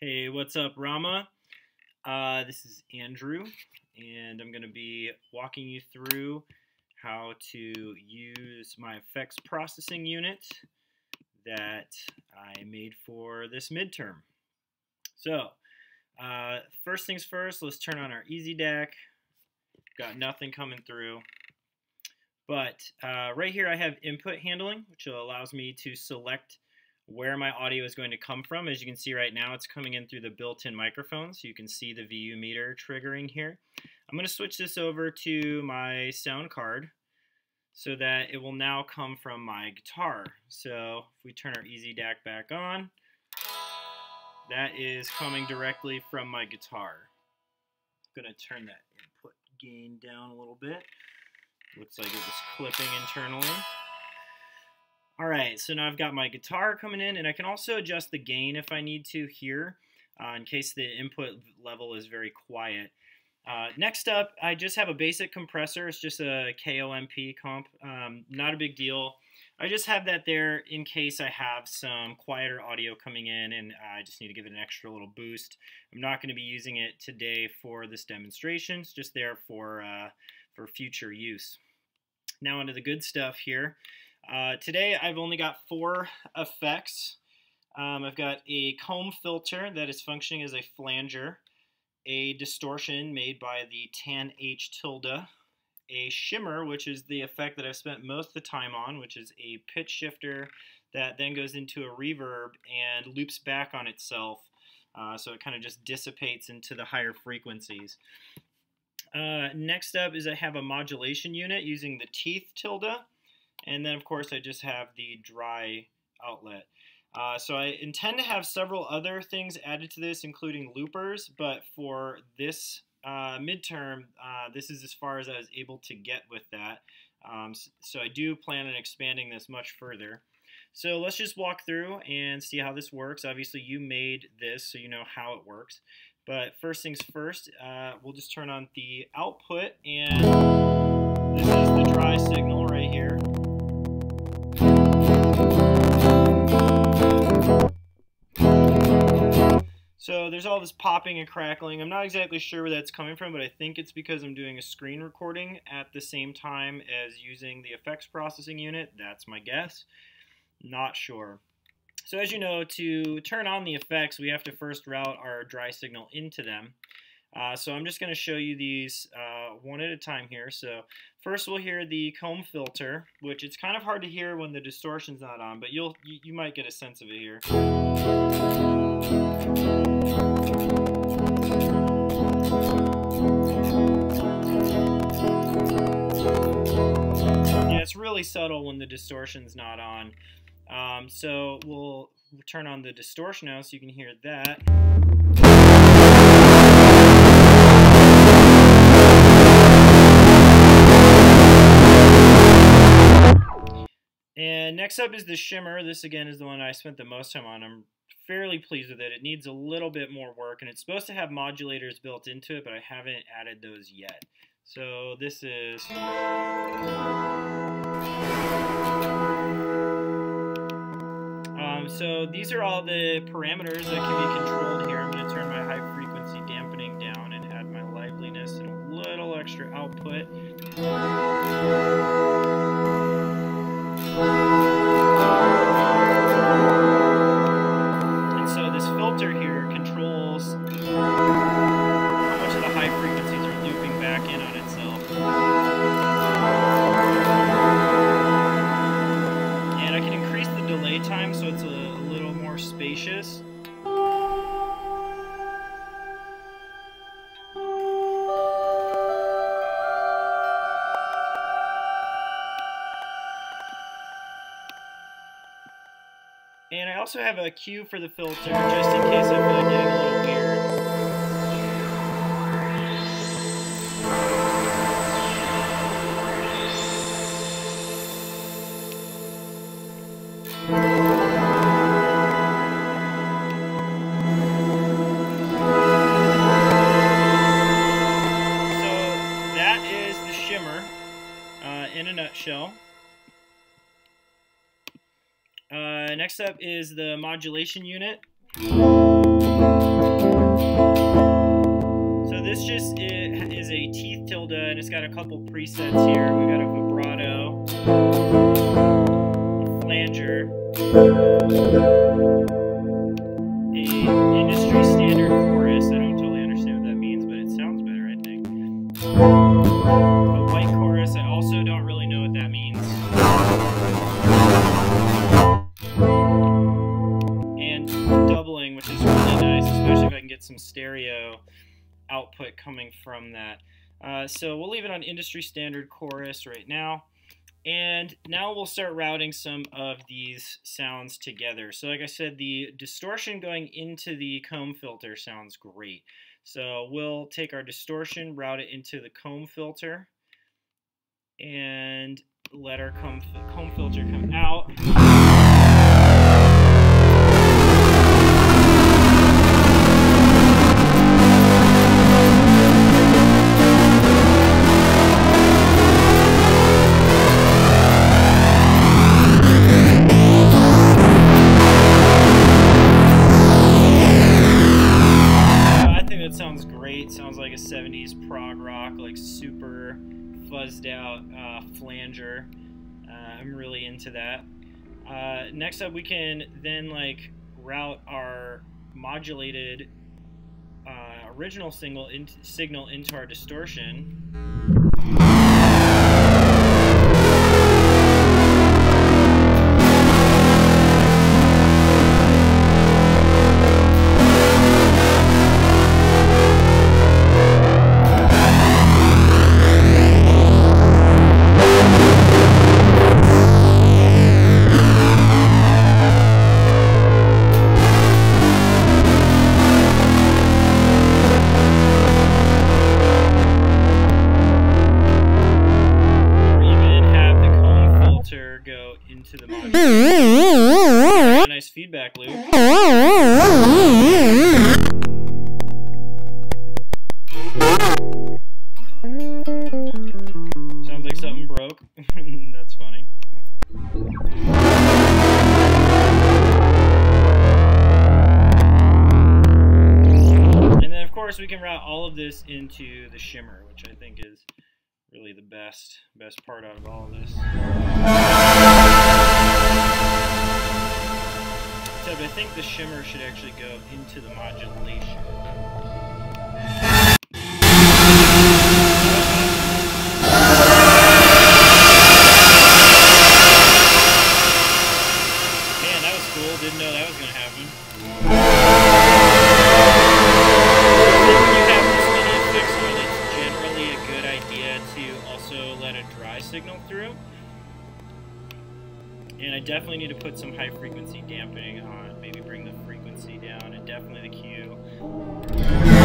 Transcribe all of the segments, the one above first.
Hey, what's up, Rama? Uh, this is Andrew, and I'm going to be walking you through how to use my effects processing unit that I made for this midterm. So, uh, first things first, let's turn on our EZDAC. Got nothing coming through. But uh, right here I have input handling, which allows me to select where my audio is going to come from. As you can see right now, it's coming in through the built-in microphone, so you can see the VU meter triggering here. I'm going to switch this over to my sound card so that it will now come from my guitar. So if we turn our Easy EZDAC back on, that is coming directly from my guitar. I'm going to turn that input gain down a little bit. Looks like it was clipping internally. All right, so now I've got my guitar coming in, and I can also adjust the gain if I need to here, uh, in case the input level is very quiet. Uh, next up, I just have a basic compressor. It's just a KOMP comp, um, not a big deal. I just have that there in case I have some quieter audio coming in and I just need to give it an extra little boost. I'm not going to be using it today for this demonstration. It's just there for, uh, for future use. Now onto the good stuff here. Uh, today I've only got four effects. Um, I've got a comb filter that is functioning as a flanger, a distortion made by the tan H tilde, a shimmer, which is the effect that I've spent most of the time on, which is a pitch shifter that then goes into a reverb and loops back on itself. Uh, so it kind of just dissipates into the higher frequencies. Uh, next up is I have a modulation unit using the teeth tilde. And then, of course, I just have the dry outlet. Uh, so I intend to have several other things added to this, including loopers, but for this uh, midterm, uh, this is as far as I was able to get with that. Um, so I do plan on expanding this much further. So let's just walk through and see how this works. Obviously, you made this, so you know how it works. But first things first, uh, we'll just turn on the output, and this is the dry signal right here. So there's all this popping and crackling. I'm not exactly sure where that's coming from, but I think it's because I'm doing a screen recording at the same time as using the effects processing unit. That's my guess. Not sure. So as you know, to turn on the effects, we have to first route our dry signal into them. Uh, so I'm just going to show you these uh, one at a time here. So first we'll hear the comb filter, which it's kind of hard to hear when the distortion's not on, but you'll you, you might get a sense of it here. Yeah, it's really subtle when the distortion's not on. Um, so we'll turn on the distortion now so you can hear that. And next up is the shimmer. This again is the one I spent the most time on. I'm fairly pleased with it. It needs a little bit more work and it's supposed to have modulators built into it, but I haven't added those yet. So this is um, so these are all the parameters that can be controlled here. I'm going to turn my high frequency dampening down and add my liveliness and a little extra output. And I also have a cue for the filter, just in case I feel like getting a little weird. Next up is the modulation unit. So this just is a teeth tilde, and it's got a couple presets here. We've got a vibrato, a flanger, output coming from that. Uh, so we'll leave it on industry standard chorus right now. And now we'll start routing some of these sounds together. So like I said, the distortion going into the comb filter sounds great. So we'll take our distortion, route it into the comb filter, and let our comb, comb filter come out. Like a 70s prog rock, like super fuzzed out uh, flanger. Uh, I'm really into that. Uh, next up, we can then like route our modulated uh, original single in signal into our distortion. Feedback loop. Sounds like something broke. That's funny. And then of course we can route all of this into the shimmer, which I think is really the best best part out of all of this. Except I think the shimmer should actually go into the modulation. High frequency dampening on, maybe bring the frequency down, and definitely the Q.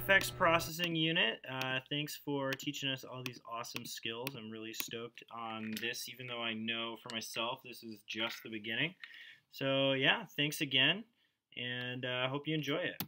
effects processing unit. Uh, thanks for teaching us all these awesome skills. I'm really stoked on this, even though I know for myself this is just the beginning. So yeah, thanks again, and I uh, hope you enjoy it.